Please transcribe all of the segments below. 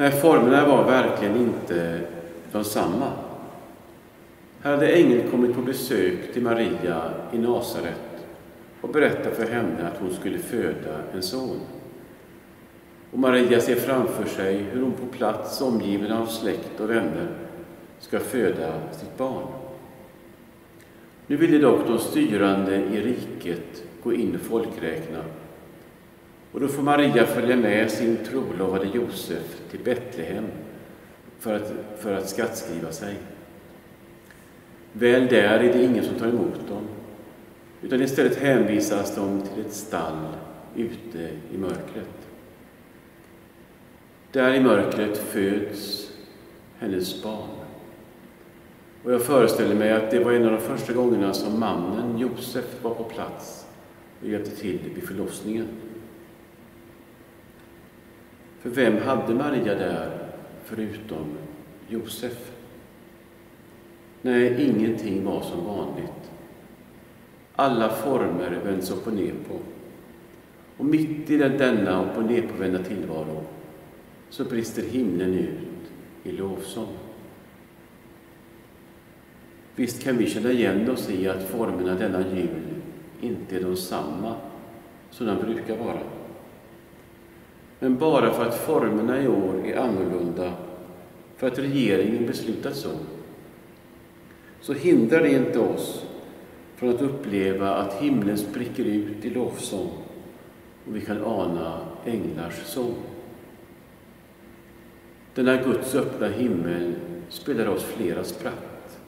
Nej, formerna var verkligen inte de samma. Här hade ängeln kommit på besök till Maria i Nasaret och berättat för henne att hon skulle föda en son. Och Maria ser framför sig hur hon på plats, omgiven av släkt och vänner, ska föda sitt barn. Nu ville dock de styrande i riket gå in och folkräkna. Och då får Maria följa med sin trolovade Josef till Betlehem för att, för att skattskriva sig. Väl där är det ingen som tar emot dem, utan istället hänvisas de till ett stall ute i mörkret. Där i mörkret föds hennes barn. Och jag föreställer mig att det var en av de första gångerna som mannen Josef var på plats och hjälpte till vid förlossningen. För vem hade Maria där förutom Josef? Nej, ingenting var som vanligt. Alla former vänds upp och ner på. Och mitt i den, denna upp och nerpåvända tillvaro så brister himlen ut i lovsång. Visst kan vi känna igen oss i att formerna denna jul inte är de samma som de brukar vara. Men bara för att formerna i år är annorlunda, för att regeringen beslutat så, så hindrar det inte oss från att uppleva att himlen spricker ut i lovsång och vi kan ana änglars sång. Denna Guds öppna himmel spelar oss flera spratt.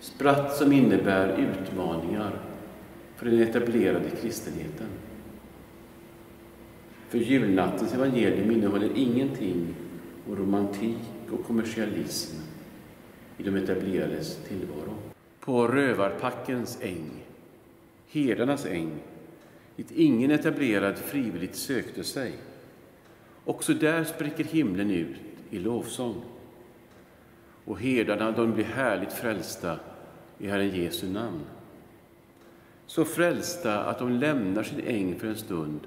Spratt som innebär utmaningar för den etablerade kristenheten. För julnattens evangelium innehåller ingenting om romantik och kommersialism i de etablerades tillvaro. På rövarpackens äng, herdarnas äng, dit ingen etablerad frivilligt sökte sig, också där spricker himlen ut i lovsång. Och herdarna, de blir härligt frälsta i Herren Jesu namn. Så frälsta att de lämnar sin äng för en stund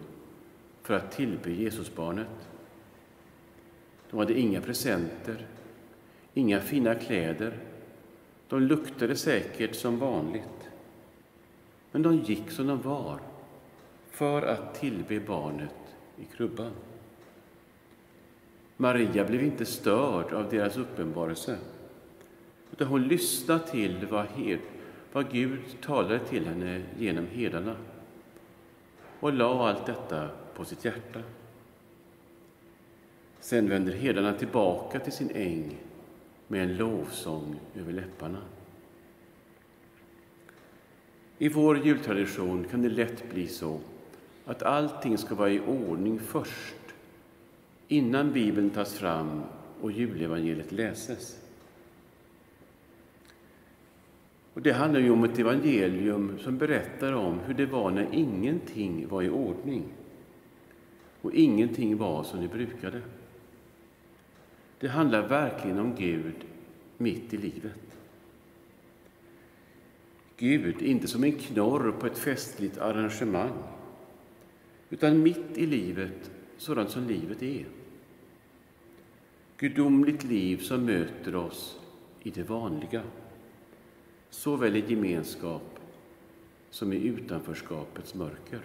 för att tillbe Jesusbarnet. De hade inga presenter, inga fina kläder. De luktade säkert som vanligt. Men de gick som de var för att tillbe barnet i krubban. Maria blev inte störd av deras uppenbarelse, utan hon lyssnade till vad, hed, vad Gud talade till henne genom herdarna och la allt detta på sitt hjärta. Sen vänder herdarna tillbaka till sin äng med en lovsång över läpparna. I vår jultradition kan det lätt bli så att allting ska vara i ordning först innan Bibeln tas fram och julevangeliet läses. Och det handlar ju om ett evangelium som berättar om hur det var när ingenting var i ordning och ingenting var som det brukade. Det handlar verkligen om Gud mitt i livet. Gud, inte som en knorr på ett festligt arrangemang, utan mitt i livet, sådant som livet är. Gudomligt liv som möter oss i det vanliga, såväl i gemenskap som i utanförskapets mörker.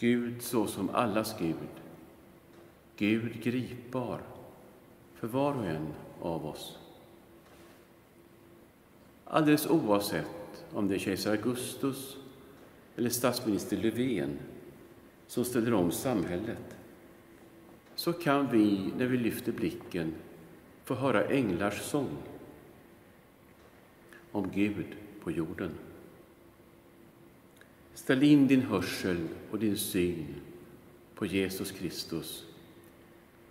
Gud såsom allas Gud, Gud gripbar för var och en av oss. Alldeles oavsett om det är kejsar Augustus eller statsminister Löfven som ställer om samhället så kan vi, när vi lyfter blicken, få höra änglars sång om Gud på jorden. Ställ in din hörsel och din syn på Jesus Kristus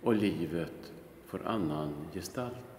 och livet får annan gestalt.